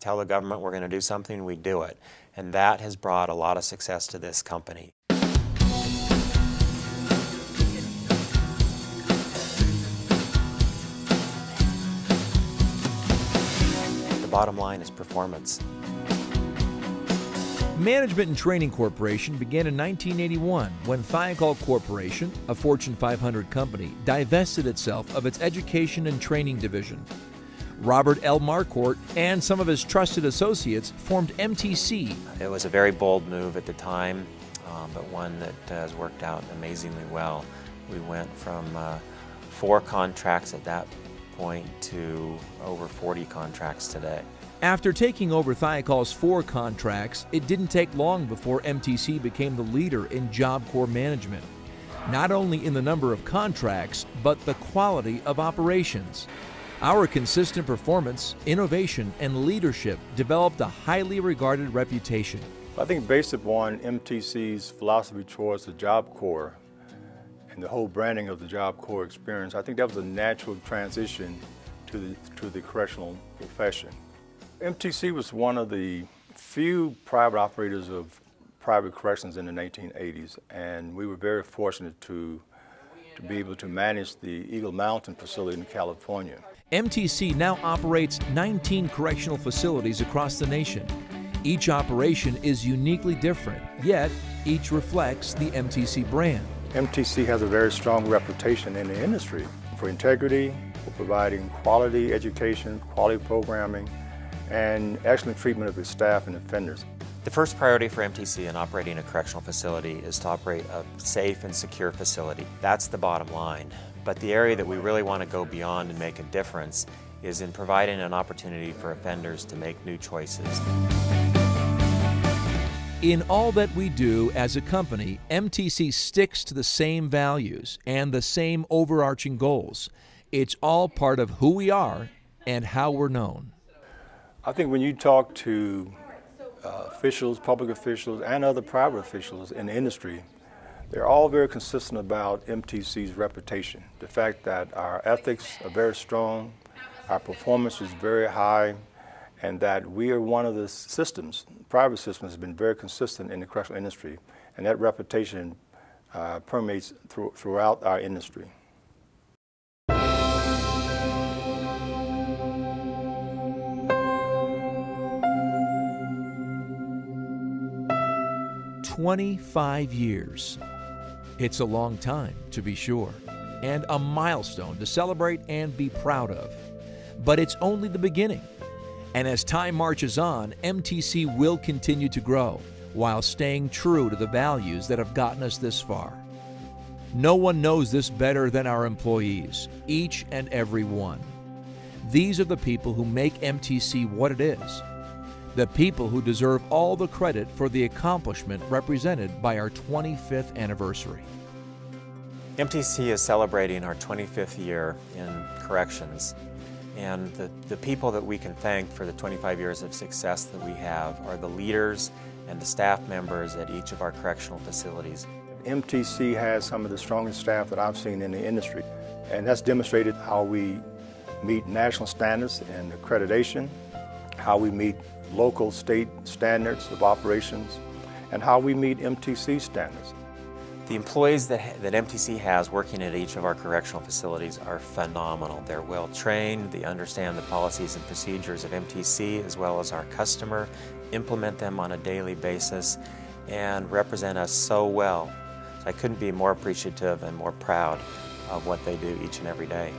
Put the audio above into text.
tell the government we're going to do something, we do it. And that has brought a lot of success to this company. The bottom line is performance. Management and Training Corporation began in 1981 when Thiokol Corporation, a Fortune 500 company, divested itself of its education and training division. Robert L. Marquardt and some of his trusted associates formed MTC. It was a very bold move at the time, um, but one that has worked out amazingly well. We went from uh, four contracts at that point to over 40 contracts today. After taking over Thiokol's four contracts, it didn't take long before MTC became the leader in Job Corps management. Not only in the number of contracts, but the quality of operations. Our consistent performance, innovation, and leadership developed a highly regarded reputation. I think based upon MTC's philosophy towards the Job Corps and the whole branding of the Job Corps experience, I think that was a natural transition to the, to the correctional profession. MTC was one of the few private operators of private corrections in the 1980s, and we were very fortunate to, to be able to manage the Eagle Mountain facility in California. MTC now operates 19 correctional facilities across the nation. Each operation is uniquely different, yet each reflects the MTC brand. MTC has a very strong reputation in the industry for integrity, for providing quality education, quality programming, and excellent treatment of its staff and offenders. The first priority for MTC in operating a correctional facility is to operate a safe and secure facility. That's the bottom line. But the area that we really want to go beyond and make a difference is in providing an opportunity for offenders to make new choices. In all that we do as a company, MTC sticks to the same values and the same overarching goals. It's all part of who we are and how we're known. I think when you talk to uh, officials, public officials, and other private officials in the industry, they're all very consistent about MTC's reputation. The fact that our ethics are very strong, our performance is very high, and that we are one of the systems, private systems has been very consistent in the correctional industry, and that reputation uh, permeates through, throughout our industry. 25 years. It's a long time, to be sure, and a milestone to celebrate and be proud of. But it's only the beginning. And as time marches on, MTC will continue to grow while staying true to the values that have gotten us this far. No one knows this better than our employees, each and every one. These are the people who make MTC what it is the people who deserve all the credit for the accomplishment represented by our 25th anniversary. MTC is celebrating our 25th year in corrections, and the, the people that we can thank for the 25 years of success that we have are the leaders and the staff members at each of our correctional facilities. MTC has some of the strongest staff that I've seen in the industry, and that's demonstrated how we meet national standards and accreditation, how we meet local state standards of operations, and how we meet MTC standards. The employees that, that MTC has working at each of our correctional facilities are phenomenal. They're well trained, they understand the policies and procedures of MTC as well as our customer, implement them on a daily basis, and represent us so well. So I couldn't be more appreciative and more proud of what they do each and every day.